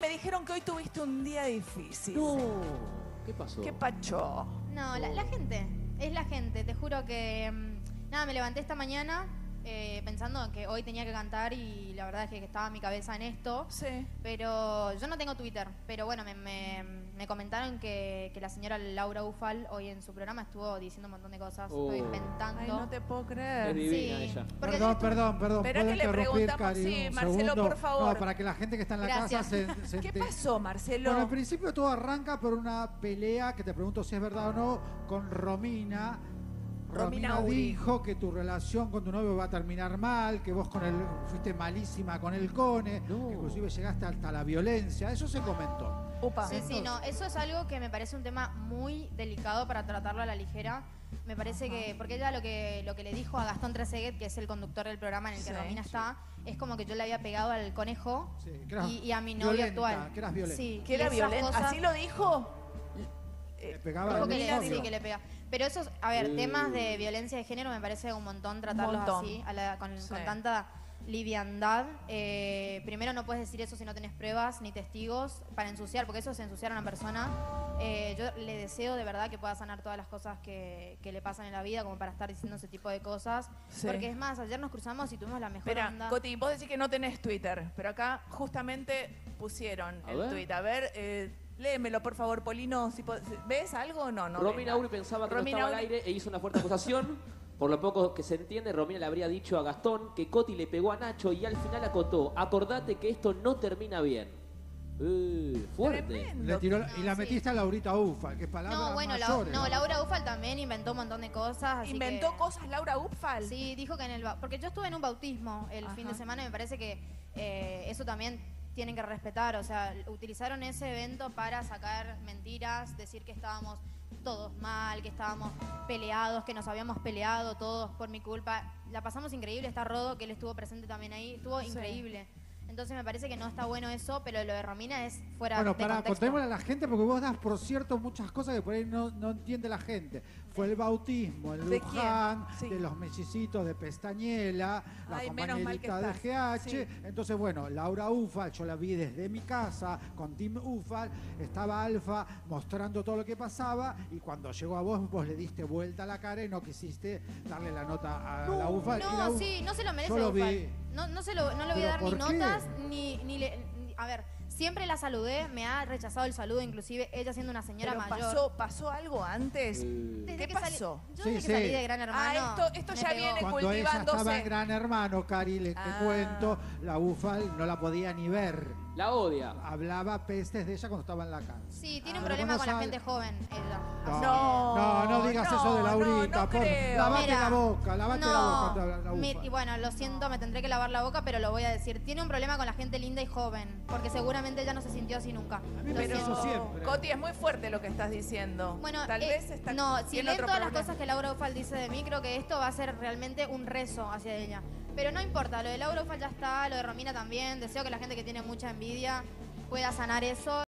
Me dijeron que hoy tuviste un día difícil. No. ¿Qué pasó? ¿Qué pacho? No, la, la gente, es la gente. Te juro que, mm, nada, me levanté esta mañana eh, pensando que hoy tenía que cantar y la verdad es que estaba mi cabeza en esto. Sí. Pero yo no tengo Twitter, pero bueno, me, me- me comentaron que, que la señora Laura Ufal hoy en su programa estuvo diciendo un montón de cosas, Oh. estuvo inventando. Ay, no te puedo creer. divina ella. porque Perdón, perdón, perdón. ¿puedo que le preguntamos, Cari, sí, Marcelo, segundo? por favor. No, para que la gente que está en la Gracias. casa se, se ¿Qué pasó, Marcelo? Bueno, al principio todo arranca por una pelea que te pregunto si es verdad o no con Romina. Romina dijo que tu relación con tu novio va a terminar mal, que vos con él fuiste malísima con el cone, No. que inclusive llegaste hasta la violencia. Eso se comentó. Upa. Sí, sí, no, eso es algo que me parece un tema muy delicado para tratarlo a la ligera. Me parece que, porque ella lo que, lo que le dijo a Gastón Treseguet, que es el conductor del programa en el que Sí, Romina sí. está, es como que yo le había pegado al conejo Sí, y, y a mi novio violenta, actual. que eras violenta. Sí, ¿Que era violenta? cosas- ¿Así lo dijo? Le pegaba Dijo al que le, novio. sí, que le pega. Pero esos, a ver, Eh. temas de violencia de género me parece un montón tratarlos montón. así, a la- con, Sí. con tanta liviandad. Eh, primero no puedes decir eso si no tenés pruebas ni testigos para ensuciar, porque eso es ensuciar a una persona. Eh, yo le deseo de verdad que pueda sanar todas las cosas que, que le pasan en la vida, como para estar diciendo ese tipo de cosas. Sí. Porque es más, ayer nos cruzamos y tuvimos la mejor Espera, onda. Coti, vos decís que no tenés Twitter, pero acá justamente pusieron A el ver. tweet. A ver, eh, léemelo, por favor, Polino. Si po- ¿Ves algo o no? no Romina. Uri pensaba que Romina no estaba al Uri- aire e hizo una fuerte acusación. Por lo poco que se entiende, Romina le habría dicho a Gastón que Coti le pegó a Nacho y al final acotó. Acordate que esto no termina bien. Eh, fuerte. Tremendo. Le tiró- y la sí. metiste a Laurita Ufa, que palabras No, bueno, la- mayores. no, Laura Ufal también inventó un montón de cosas. así ¿Inventó que- cosas Laura Upfal? Sí, dijo que en el... ba- Porque yo estuve en un bautismo el fin de semana y me parece que eh, eso también tienen que respetar. O sea, utilizaron ese evento para sacar mentiras, decir que estábamos todos mal, que estábamos peleados, que nos habíamos peleado todos por mi culpa. La pasamos increíble, está Rodo, que él estuvo presente también ahí, estuvo Sí. increíble. Entonces me parece que no está bueno eso, pero lo de Romina es fuera Bueno, de para contexto. contémosle a la gente, porque vos das por cierto muchas cosas que por ahí no, no entiende la gente. Fue el bautismo en ¿De Luján? Sí. de los mellicitos de Pestañela, la Ay, compañerita de. GH. Sí. Entonces, bueno, Laura Ufal, yo la vi desde mi casa con Tim Ufal, estaba Alfa mostrando todo lo que pasaba y cuando llegó a vos, vos le diste vuelta a la cara y no quisiste darle la nota a la Ufal. la No, Uf- sí, no se lo merece Yo lo Ufal. vi. No, no, se lo, no le voy a ¿Pero dar ni por ni, ni le- ni- A ver, siempre la saludé, me ha rechazado el saludo, inclusive ella siendo una señora Pero mayor. pasó, pasó algo antes. Desde ¿Qué que salí- pasó? yo Sí, desde que sí. salí de Gran Hermano. Ah, esto- esto me ya pegó. viene Cuando ella cultivándose. estaba en Gran Hermano, Cari, le te Ah. cuento, la Ufal no la podía ni ver. La odia. Hablaba pestes de ella cuando estaba en la casa. Sí, tiene Ah, un pero problema con la gente joven, ella. No, No, no, no digas no, eso de Laurita. no por- creo. lavate Mira, la boca, lavate la no, boca. la- la y bueno, lo siento, me tendré que lavar la boca, pero lo voy a decir. Tiene un problema con la gente linda y joven, porque seguramente ella no se sintió así nunca. A mí Lo me Pero, siento. hizo siempre. Coti, es muy fuerte lo que estás diciendo. Bueno, Tal eh, vez está no, si tiene leen otro todas las problema. cosas que Laura Ufal dice de mí, creo que esto va a ser realmente un rezo hacia ella. Pero no importa, lo de Laura Ufal ya está, lo de Romina también. Deseo que la gente que tiene mucha envidia pueda sanar eso.